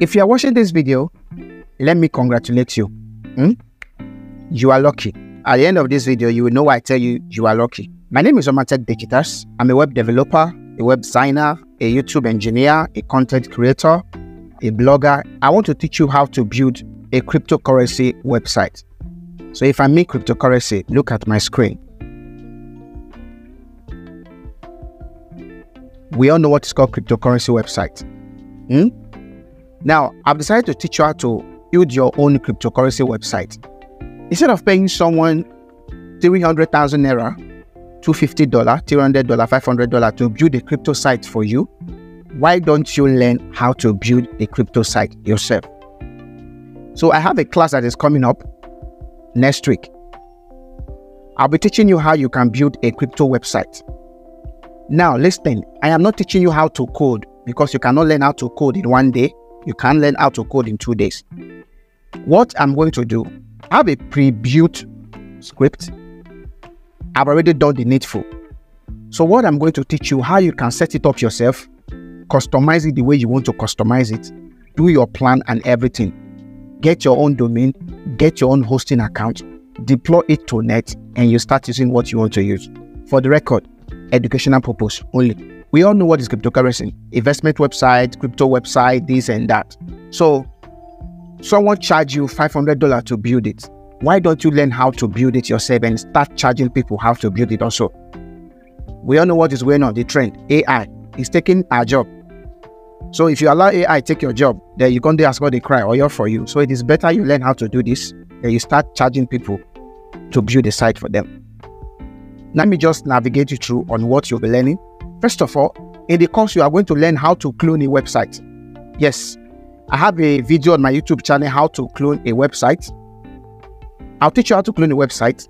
If you are watching this video, let me congratulate you. Hmm? You are lucky. At the end of this video, you will know why I tell you you are lucky. My name is Omateq Digitas. I'm a web developer, a web designer, a YouTube engineer, a content creator, a blogger. I want to teach you how to build a cryptocurrency website. So if I mean cryptocurrency, look at my screen. We all know what is called cryptocurrency website. Hmm? Now, I've decided to teach you how to build your own cryptocurrency website. Instead of paying someone 300,000 naira, $250, $300, $500 to build a crypto site for you, why don't you learn how to build a crypto site yourself? So I have a class that is coming up next week. I'll be teaching you how you can build a crypto website. Now, listen, I am not teaching you how to code because you cannot learn how to code in one day. You can't learn how to code in two days. What I'm going to do, I have a pre-built script. I've already done the needful. So what I'm going to teach you how you can set it up yourself, customize it the way you want to customize it, do your plan and everything. Get your own domain, get your own hosting account, deploy it to net, and you start using what you want to use. For the record, educational purpose only. We all know what is cryptocurrency, investment website, crypto website, this and that. So someone charge you $500 to build it. Why don't you learn how to build it yourself and start charging people how to build it also? We all know what is going on, the trend. AI is taking our job. So if you allow AI take your job, then you're going to ask God they cry or you're for you. So it is better you learn how to do this, then you start charging people to build a site for them. Let me just navigate you through on what you'll be learning. First of all, in the course, you are going to learn how to clone a website. Yes, I have a video on my YouTube channel how to clone a website. I'll teach you how to clone a website.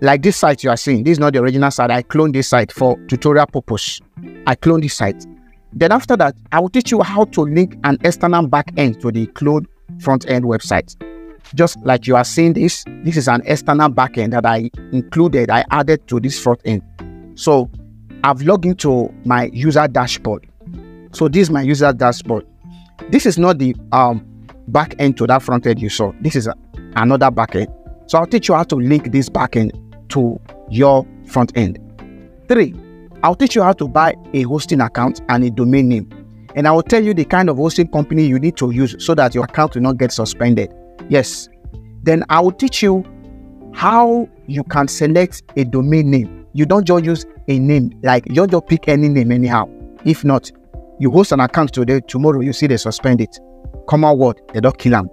Like this site you are seeing, this is not the original site. I cloned this site for tutorial purpose. I cloned this site. Then after that, I will teach you how to link an external backend to the clone front end website. Just like you are seeing this, this is an external backend that I included, I added to this front end. So I've logged into my user dashboard. So this is my user dashboard. This is not the um, back end to that front end you saw. This is a, another back end. So I'll teach you how to link this back end to your front end. Three, I'll teach you how to buy a hosting account and a domain name. And I will tell you the kind of hosting company you need to use so that your account will not get suspended. Yes. Then I will teach you how you can select a domain name. You don't just use a name, like you just pick any name anyhow. If not, you host an account today, tomorrow you see they suspend it. Common word, they don't kill them.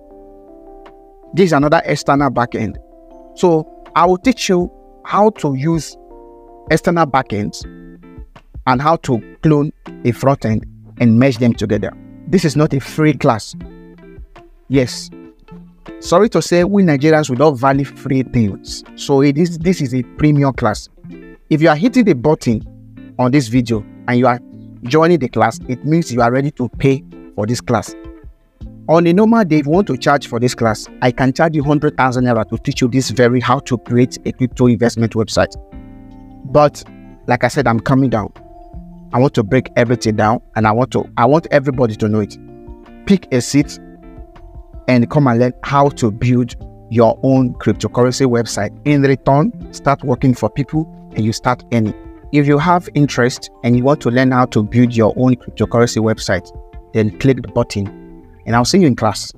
This is another external backend. So I will teach you how to use external backends and how to clone a front end and mesh them together. This is not a free class. Yes. Sorry to say, we Nigerians we don't value free things. So it is this is a premium class. If you are hitting the button on this video and you are joining the class, it means you are ready to pay for this class. On a normal day, if you want to charge for this class, I can charge you 100,000 naira to teach you this very how to create a crypto investment website. But like I said, I'm coming down. I want to break everything down and I want to I want everybody to know it. Pick a seat and come and learn how to build your own cryptocurrency website. In return, start working for people and you start earning. If you have interest and you want to learn how to build your own cryptocurrency website, then click the button and I'll see you in class.